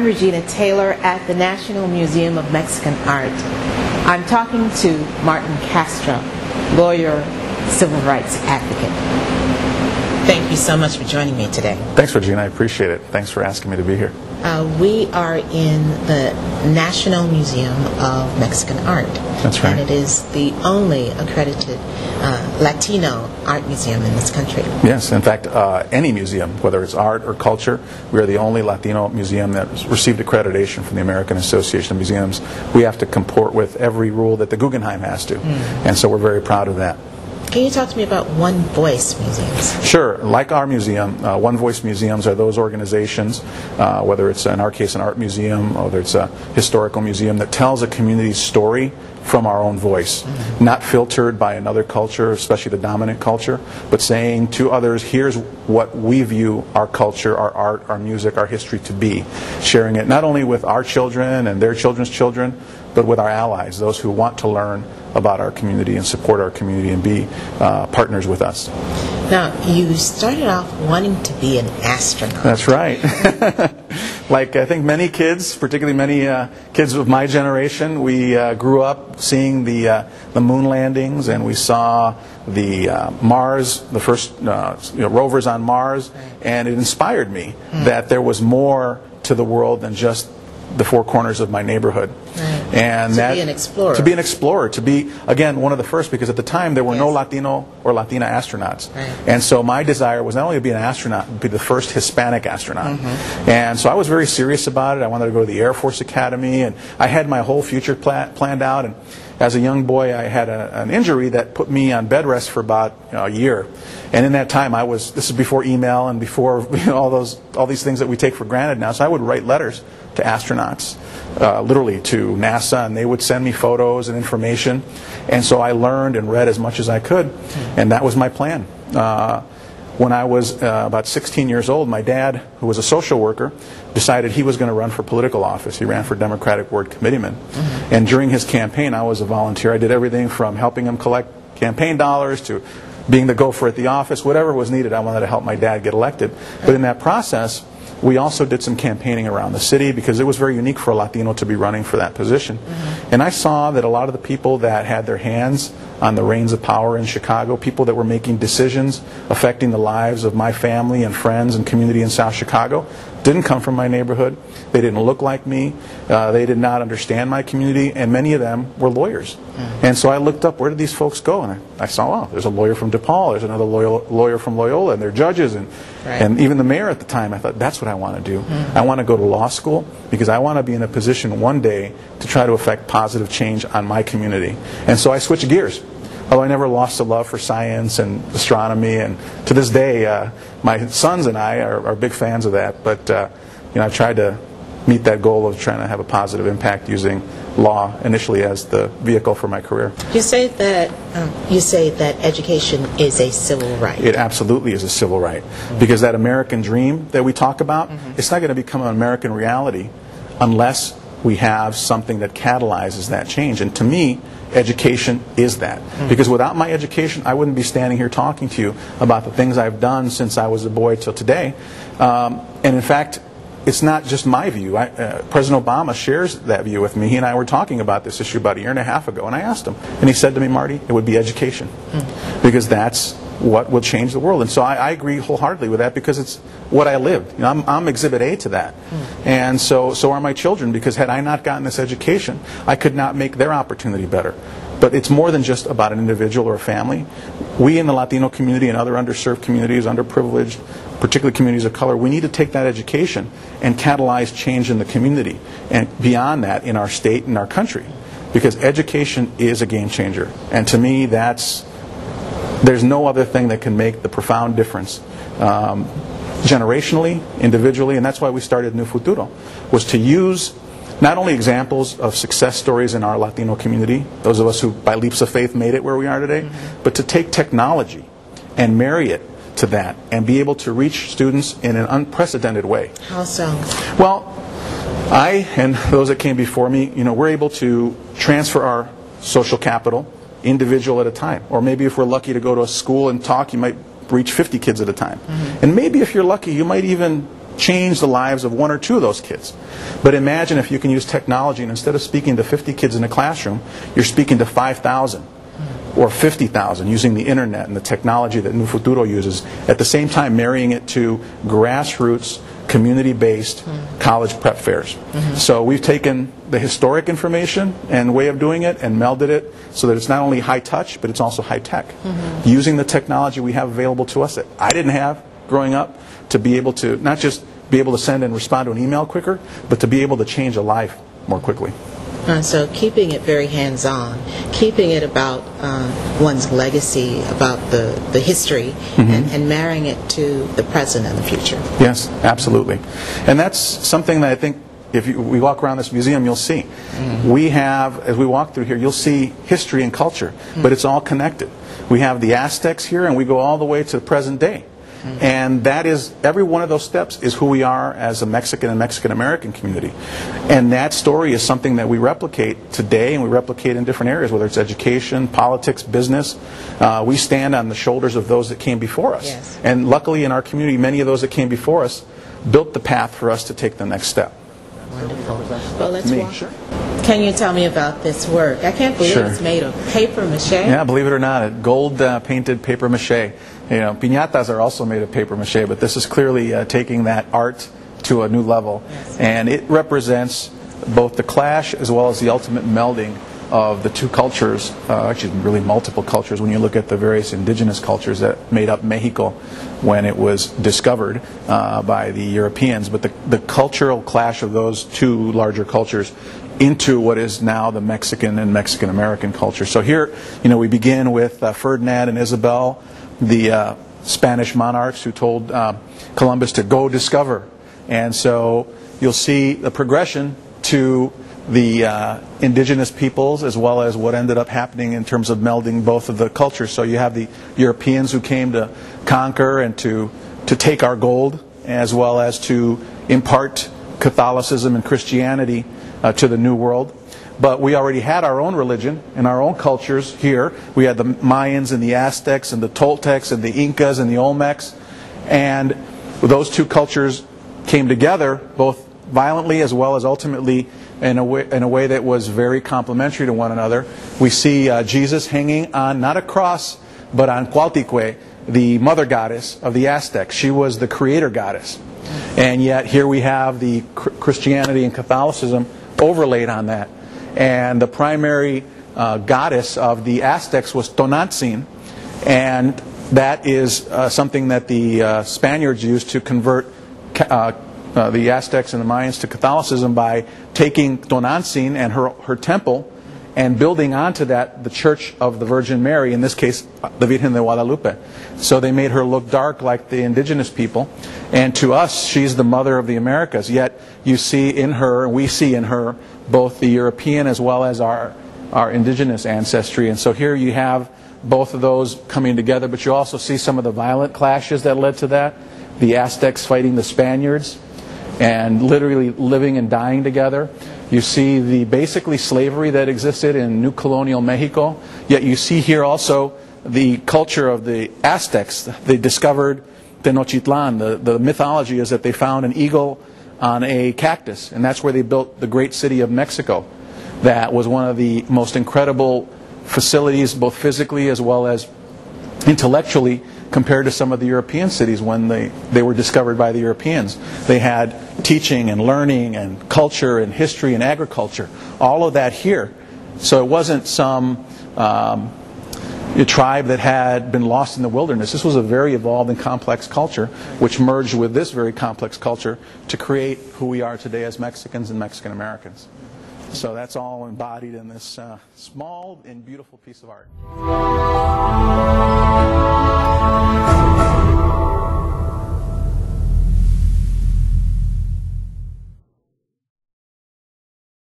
I'm Regina Taylor at the National Museum of Mexican Art. I'm talking to Martin Castro, lawyer, civil rights advocate. Thank you so much for joining me today. Thanks, Regina. I appreciate it. Thanks for asking me to be here. Uh, we are in the National Museum of Mexican Art. That's right. And it is the only accredited uh, Latino art museum in this country. Yes, in fact, uh, any museum, whether it's art or culture, we are the only Latino museum that received accreditation from the American Association of Museums. We have to comport with every rule that the Guggenheim has to, mm. and so we're very proud of that. Can you talk to me about One Voice museums? Sure. Like our museum, uh, One Voice museums are those organizations, uh, whether it's in our case an art museum, whether it's a historical museum, that tells a community's story from our own voice, not filtered by another culture, especially the dominant culture, but saying to others, here's what we view our culture, our art, our music, our history to be. Sharing it not only with our children and their children's children, but with our allies, those who want to learn about our community and support our community and be uh, partners with us. Now, you started off wanting to be an astronaut. That's right. like I think many kids, particularly many uh, kids of my generation, we uh, grew up seeing the uh, the moon landings, and we saw the uh, Mars, the first uh, you know, rovers on Mars, and it inspired me mm. that there was more to the world than just the four corners of my neighborhood. Right. And to that, be an explorer. To be an explorer. To be, again, one of the first, because at the time there were yes. no Latino or Latina astronauts. Right. And so my desire was not only to be an astronaut, but be the first Hispanic astronaut. Mm-hmm. And so I was very serious about it. I wanted to go to the Air Force Academy, and I had my whole future planned out. And as a young boy, I had a, an injury that put me on bed rest for about you know, a year. And in that time, I was, this is before email and before you know, all, those, all these things that we take for granted now. So I would write letters to astronauts, uh, literally to NASA, and they would send me photos and information. And so I learned and read as much as I could, and that was my plan. Uh, when I was uh, about 16 years old, my dad, who was a social worker, decided he was going to run for political office. He ran for Democratic Ward Committeeman. Mm-hmm. And during his campaign, I was a volunteer. I did everything from helping him collect campaign dollars to being the gopher at the office, whatever was needed. I wanted to help my dad get elected. But in that process, we also did some campaigning around the city because it was very unique for a Latino to be running for that position. Mm-hmm. And I saw that a lot of the people that had their hands on the reins of power in Chicago, people that were making decisions affecting the lives of my family and friends and community in South Chicago, didn't come from my neighborhood. They didn't look like me. Uh, they did not understand my community, and many of them were lawyers. Mm-hmm. And so I looked up where did these folks go, and I, I saw, oh, there's a lawyer from DePaul, there's another lawyer, lawyer from Loyola, and they're judges, and right. and even the mayor at the time. I thought that's what I want to do. Mm-hmm. I want to go to law school because I want to be in a position one day to try to affect positive change on my community. And so I switched gears although I never lost a love for science and astronomy. And to this day, uh, my sons and I are, are, big fans of that. But uh, you know, I've tried to meet that goal of trying to have a positive impact using law initially as the vehicle for my career. You say that um, you say that education is a civil right. It absolutely is a civil right mm-hmm. because that American dream that we talk about, mm-hmm. it's not going to become an American reality unless we have something that catalyzes that change. And to me, education is that. Mm-hmm. Because without my education, I wouldn't be standing here talking to you about the things I've done since I was a boy till today. Um, and in fact, it's not just my view. I, uh, President Obama shares that view with me. He and I were talking about this issue about a year and a half ago, and I asked him, and he said to me, Marty, it would be education, mm-hmm. because that's what will change the world. And so I, I, agree wholeheartedly with that because it's what I lived. You know, I'm, I'm, Exhibit A to that, mm. and so so are my children. Because had I not gotten this education, I could not make their opportunity better. But it's more than just about an individual or a family. We in the Latino community and other underserved communities, underprivileged, particularly communities of color, we need to take that education and catalyze change in the community and beyond that in our state and our country. Because education is a game changer. And to me, that's there's no other thing that can make the profound difference um, generationally, individually, and that's why we started New Futuro, was to use not only examples of success stories in our Latino community, those of us who by leaps of faith made it where we are today, mm-hmm. but to take technology and marry it to that and be able to reach students in an unprecedented way. How so? Well, I and those that came before me, you know, we're able to transfer our social capital individual at a time. Or maybe if we're lucky to go to a school and talk, you might reach 50 kids at a time. Mm-hmm. And maybe if you're lucky, you might even change the lives of one or two of those kids. But imagine if you can use technology and instead of speaking to 50 kids in a classroom, you're speaking to 5,000 or 50,000 using the internet and the technology that New Futuro uses, at the same time marrying it to grassroots, community based college prep fairs. Mm-hmm. So we've taken the historic information and way of doing it and melded it so that it's not only high touch, but it's also high tech. Mm-hmm. Using the technology we have available to us that I didn't have growing up to be able to not just be able to send and respond to an email quicker, but to be able to change a life more quickly. Uh, so keeping it very hands-on, keeping it about uh, one's legacy, about the, the history, and, and marrying it to the present and the future. Yes, absolutely. And that's something that I think if you, we walk around this museum, you'll see. We have, as we walk through here, you'll see history and culture, but it's all connected. We have the Aztecs here, and we go all the way to the present day. And that is, every one of those steps is who we are as a Mexican and Mexican American community. And that story is something that we replicate today and we replicate in different areas, whether it's education, politics, business. Uh, we stand on the shoulders of those that came before us. Yes. And luckily in our community, many of those that came before us built the path for us to take the next step. Wonderful. Well, let's Me. walk. Sure. Can you tell me about this work? I can't believe Sure. it's made of paper mache. Yeah, believe it or not, a gold uh, painted paper mache. You know, piñatas are also made of paper mache, but this is clearly uh, taking that art to a new level. And it represents both the clash as well as the ultimate melding of the two cultures, uh, actually really multiple cultures when you look at the various indigenous cultures that made up Mexico when it was discovered uh, by the Europeans. But the, the cultural clash of those two larger cultures into what is now the Mexican and Mexican American culture. So here, you know, we begin with uh, Ferdinand and Isabel, the uh, Spanish monarchs who told uh, Columbus to go discover. And so you'll see the progression to the uh, indigenous peoples as well as what ended up happening in terms of melding both of the cultures. So you have the Europeans who came to conquer and to, to take our gold as well as to impart Catholicism and Christianity uh, to the New World. But we already had our own religion and our own cultures here. We had the Mayans and the Aztecs and the Toltecs and the Incas and the Olmecs. And those two cultures came together both violently as well as ultimately in a way, in a way that was very complementary to one another. We see uh, Jesus hanging on not a cross, but on Cuauhtémoc, the mother goddess of the Aztecs. She was the creator goddess. And yet here we have the Christianity and Catholicism overlaid on that. And the primary uh, goddess of the Aztecs was Tonantzin, and that is uh, something that the uh, Spaniards used to convert uh, uh, the Aztecs and the Mayans to Catholicism by taking Tonantzin and her, her temple and building onto that the Church of the Virgin Mary, in this case, the Virgen de Guadalupe. So they made her look dark like the indigenous people. And to us, she's the mother of the Americas. Yet you see in her, we see in her, both the European as well as our, our indigenous ancestry. And so here you have both of those coming together, but you also see some of the violent clashes that led to that. The Aztecs fighting the Spaniards and literally living and dying together. You see the basically slavery that existed in new colonial Mexico, yet you see here also the culture of the Aztecs. They discovered Tenochtitlan. The, the mythology is that they found an eagle on a cactus, and that's where they built the great city of Mexico. That was one of the most incredible facilities, both physically as well as intellectually compared to some of the European cities when they, they were discovered by the Europeans. They had teaching and learning and culture and history and agriculture, all of that here. So it wasn't some um, a tribe that had been lost in the wilderness. This was a very evolved and complex culture, which merged with this very complex culture to create who we are today as Mexicans and Mexican Americans. So that's all embodied in this uh, small and beautiful piece of art.